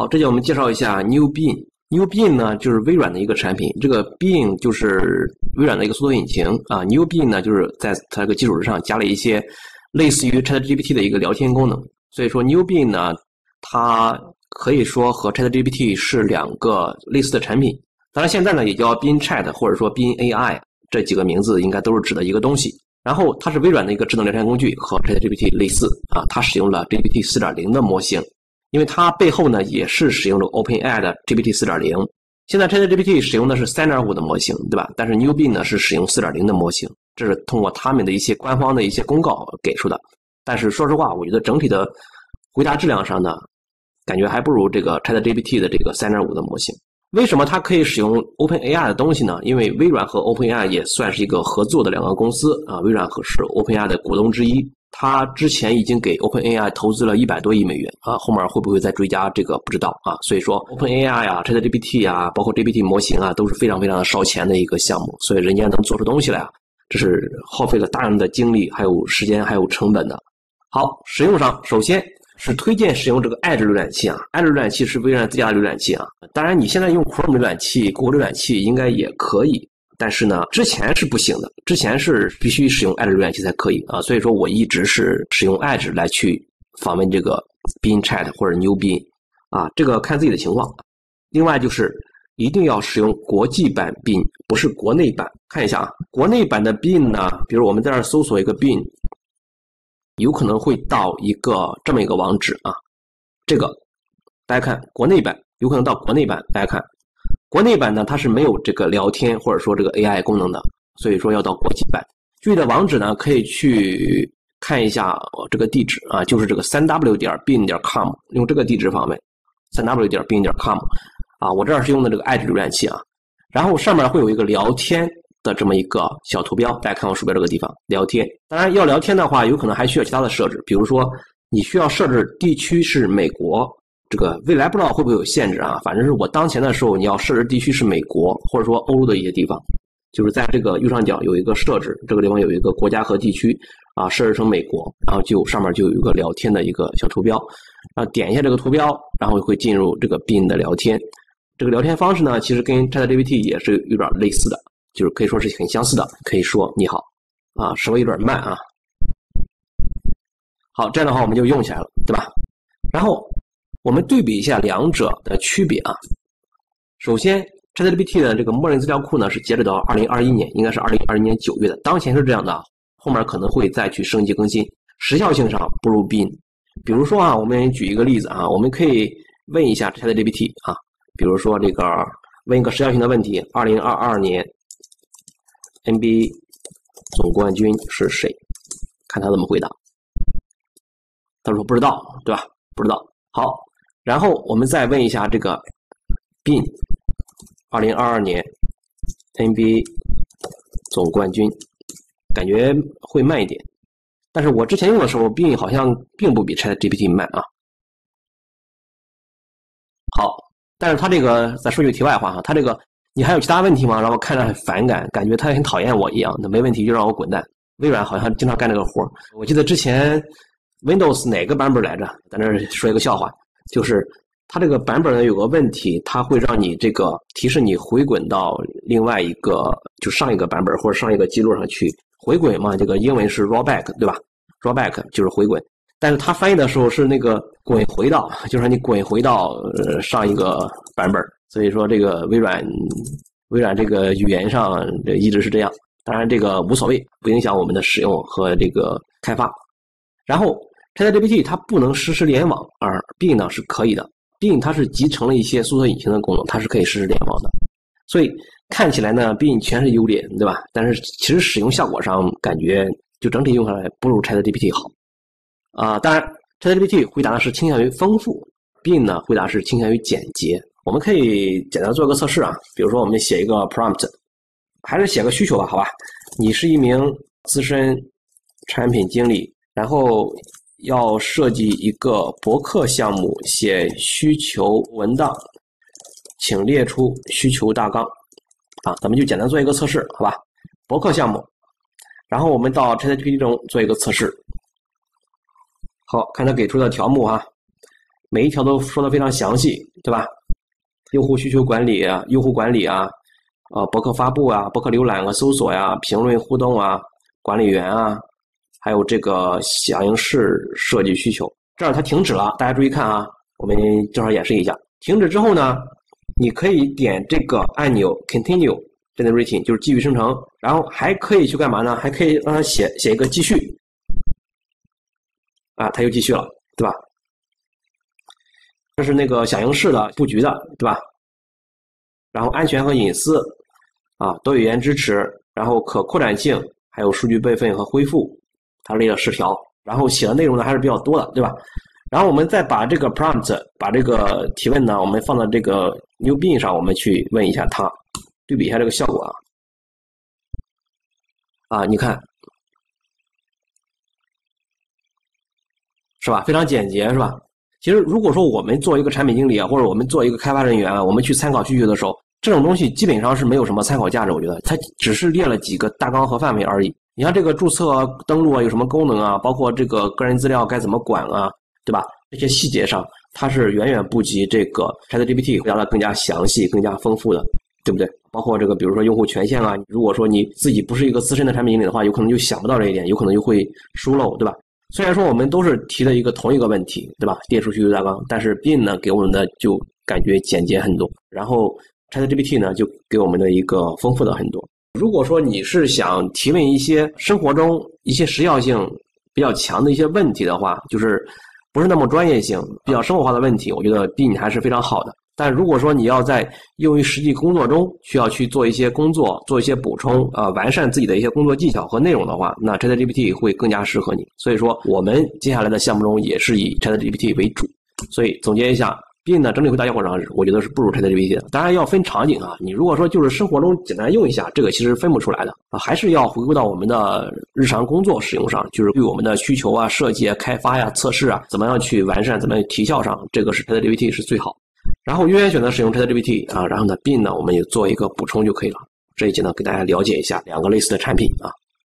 好，这节我们介绍一下 New Bing。New Bing 呢，就是微软的一个产品。这个 Bing 就是微软的一个搜索引擎啊。New Bing 呢，就是在它这个基础之上加了一些类似于 ChatGPT 的一个聊天功能。所以说 New Bing 呢，它可以说和 ChatGPT 是两个类似的产品。当然现在呢，也叫 Bing Chat 或者说 Bing AI 这几个名字应该都是指的一个东西。然后它是微软的一个智能聊天工具，和 ChatGPT 类似啊。它使用了 GPT 4.0的模型。因为它背后呢也是使用了 OpenAI 的 GPT 4.0，现在 ChatGPT 使用的是3.5的模型，对吧？但是 New Bing 呢是使用4.0的模型，这是通过他们的一些官方的一些公告给出的。但是说实话，我觉得整体的回答质量上呢，感觉还不如这个 ChatGPT 的这个3.5的模型。为什么它可以使用 OpenAI 的东西呢？因为微软和 OpenAI 也算是一个合作的两个公司啊，微软和是 OpenAI 的股东之一。他之前已经给 OpenAI 投资了一百多亿美元啊，后面会不会再追加这个不知道啊。所以说 OpenAI 啊、ChatGPT 啊，包括 GPT 模型啊，都是非常非常的烧钱的一个项目。所以人家能做出东西来啊，这是耗费了大量的精力、还有时间、还有成本的。好，使用上首先是推荐使用这个 Edge 浏览器啊，Edge 浏览器是微软自家浏览器啊。当然你现在用 Chrome 浏览器、谷歌浏览器应该也可以。但是呢，之前是不行的，之前是必须使用 Edge 浏览器才可以啊，所以说我一直是使用 Edge 来去访问这个 BinChat 或者 NewBin 啊，这个看自己的情况。另外就是一定要使用国际版 Bin，不是国内版。看一下啊，国内版的 Bin 呢，比如我们在这搜索一个 Bin，有可能会到一个这么一个网址啊，这个大家看国内版有可能到国内版，大家看。国内版呢，它是没有这个聊天或者说这个 AI 功能的，所以说要到国际版。具体的网址呢，可以去看一下这个地址啊，就是这个三 w 点 bin 点 com，用这个地址访问三 w 点 bin 点 com 啊。我这儿是用的这个 Edge 浏览器啊，然后上面会有一个聊天的这么一个小图标，大家看我鼠标这个地方聊天。当然要聊天的话，有可能还需要其他的设置，比如说你需要设置地区是美国。这个未来不知道会不会有限制啊？反正是我当前的时候，你要设置地区是美国，或者说欧洲的一些地方，就是在这个右上角有一个设置，这个地方有一个国家和地区啊，设置成美国，然后就上面就有一个聊天的一个小图标，啊，点一下这个图标，然后会进入这个 Bin 的聊天。这个聊天方式呢，其实跟 ChatGPT 也是有点类似的，就是可以说是很相似的。可以说你好，啊，稍微有点慢啊。好，这样的话我们就用起来了，对吧？然后。我们对比一下两者的区别啊。首先，ChatGPT 的这个默认资料库呢是截止到二零二一年，应该是二零二一年九月的，当前是这样的，后面可能会再去升级更新，时效性上不如 Bin。比如说啊，我们举一个例子啊，我们可以问一下 ChatGPT 啊，比如说这个问一个时效性的问题：二零二二年 NBA 总冠军是谁？看他怎么回答。他说不知道，对吧？不知道。好。然后我们再问一下这个 Bin，二零二二年 NBA 总冠军，感觉会慢一点。但是我之前用的时候，Bin 好像并不比 ChatGPT 慢啊。好，但是他这个再说句题外话哈，他这个你还有其他问题吗？然后看着很反感，感觉他很讨厌我一样。那没问题就让我滚蛋。微软好像经常干这个活我记得之前 Windows 哪个版本来着？在那说一个笑话。就是它这个版本呢有个问题，它会让你这个提示你回滚到另外一个就上一个版本或者上一个记录上去回滚嘛？这个英文是 rollback 对吧？rollback 就是回滚，但是它翻译的时候是那个滚回到，就是你滚回到上一个版本。所以说这个微软微软这个语言上一直是这样，当然这个无所谓，不影响我们的使用和这个开发。然后。ChatGPT 它不能实时联网，而 Bing 呢是可以的。Bing 它是集成了一些搜索引擎的功能，它是可以实时联网的。所以看起来呢，Bing 全是优点，对吧？但是其实使用效果上感觉就整体用下来不如 ChatGPT 好。啊，当然 ChatGPT 回答的是倾向于丰富，Bing 呢回答是倾向于简洁。我们可以简单做个测试啊，比如说我们写一个 prompt，还是写个需求吧，好吧？你是一名资深产品经理，然后。要设计一个博客项目，写需求文档，请列出需求大纲。啊，咱们就简单做一个测试，好吧？博客项目，然后我们到 ChatGPT 中做一个测试。好看它给出的条目啊，每一条都说的非常详细，对吧？用户需求管理啊、用户管理啊，呃，博客发布啊，博客浏览和搜索呀，评论互动啊，管理员啊，还有这个响应式设计需求。这儿它停止了，大家注意看啊，我们正好演示一下。停止之后呢，你可以点这个按钮 Continue Generating，就是继续生成。然后还可以去干嘛呢？还可以让它写写一个继续，啊，它又继续了，对吧？这是那个响应式的布局的，对吧？然后安全和隐私，啊，多语言支持，然后可扩展性，还有数据备份和恢复，它列了十条，然后写的内容呢还是比较多的，对吧？然后我们再把这个 prompt，把这个提问呢，我们放到这个 new bin 上，我们去问一下它，对比一下这个效果啊。啊，你看，是吧？非常简洁，是吧？其实，如果说我们做一个产品经理啊，或者我们做一个开发人员啊，我们去参考需求的时候，这种东西基本上是没有什么参考价值。我觉得它只是列了几个大纲和范围而已。你像这个注册登录啊，有什么功能啊？包括这个个人资料该怎么管啊，对吧？这些细节上，它是远远不及这个 ChatGPT 回答的更加详细、更加丰富的，对不对？包括这个，比如说用户权限啊，如果说你自己不是一个资深的产品经理的话，有可能就想不到这一点，有可能就会疏漏，对吧？虽然说我们都是提的一个同一个问题，对吧？列出需求大纲，但是 Bin 呢给我们的就感觉简洁很多，然后 ChatGPT 呢就给我们的一个丰富的很多。如果说你是想提问一些生活中一些时效性比较强的一些问题的话，就是不是那么专业性、比较生活化的问题，我觉得 B 你还是非常好的。但如果说你要在用于实际工作中需要去做一些工作，做一些补充，呃，完善自己的一些工作技巧和内容的话，那 ChatGPT 会更加适合你。所以说，我们接下来的项目中也是以 ChatGPT 为主。所以总结一下，Bing 呢整理回答效果上，我觉得是不如 ChatGPT 的。当然要分场景啊，你如果说就是生活中简单用一下，这个其实分不出来的啊，还是要回归到我们的日常工作使用上，就是对我们的需求啊、设计、啊、开发呀、测试啊，怎么样去完善，怎么样提效上，这个是 ChatGPT 是最好。然后优先选择使用 ChatGPT 啊，然后呢，Bing 呢，我们也做一个补充就可以了。这一节呢，给大家了解一下两个类似的产品啊。